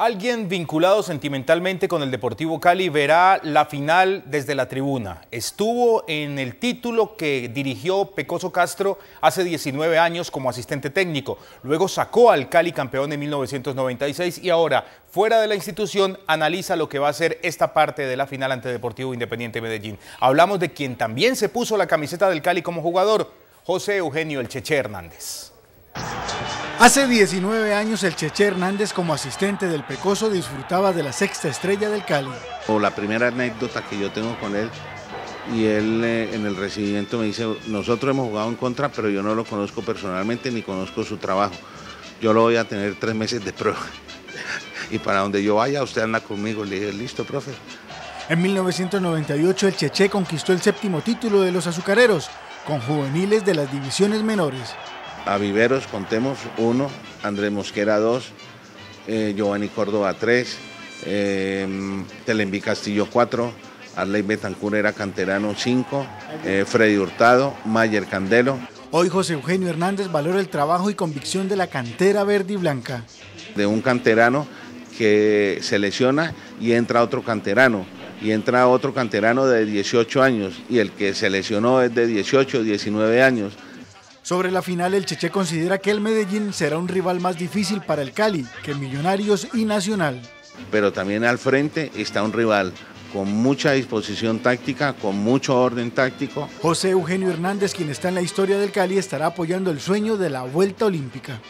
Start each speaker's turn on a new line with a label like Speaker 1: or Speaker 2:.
Speaker 1: Alguien vinculado sentimentalmente con el Deportivo Cali verá la final desde la tribuna. Estuvo en el título que dirigió Pecoso Castro hace 19 años como asistente técnico. Luego sacó al Cali campeón en 1996 y ahora, fuera de la institución, analiza lo que va a ser esta parte de la final ante Deportivo Independiente Medellín. Hablamos de quien también se puso la camiseta del Cali como jugador, José Eugenio El Cheche Hernández.
Speaker 2: Hace 19 años el Cheche Hernández como asistente del Pecoso disfrutaba de la sexta estrella del Cali.
Speaker 3: O la primera anécdota que yo tengo con él y él eh, en el recibimiento me dice, nosotros hemos jugado en contra, pero yo no lo conozco personalmente ni conozco su trabajo. Yo lo voy a tener tres meses de prueba. y para donde yo vaya, usted anda conmigo. Le dije, listo, profe.
Speaker 2: En 1998 el Cheche conquistó el séptimo título de los azucareros, con juveniles de las divisiones menores
Speaker 3: a Viveros contemos uno, Andrés Mosquera dos, eh, Giovanni Córdoba tres, eh, Telenví Castillo cuatro, Arley Betancur era canterano cinco, eh, Freddy Hurtado, Mayer Candelo.
Speaker 2: Hoy José Eugenio Hernández valora el trabajo y convicción de la cantera verde y blanca.
Speaker 3: De un canterano que se lesiona y entra otro canterano y entra otro canterano de 18 años y el que se lesionó es de 18, 19 años.
Speaker 2: Sobre la final, el Cheche considera que el Medellín será un rival más difícil para el Cali que Millonarios y Nacional.
Speaker 3: Pero también al frente está un rival con mucha disposición táctica, con mucho orden táctico.
Speaker 2: José Eugenio Hernández, quien está en la historia del Cali, estará apoyando el sueño de la vuelta olímpica.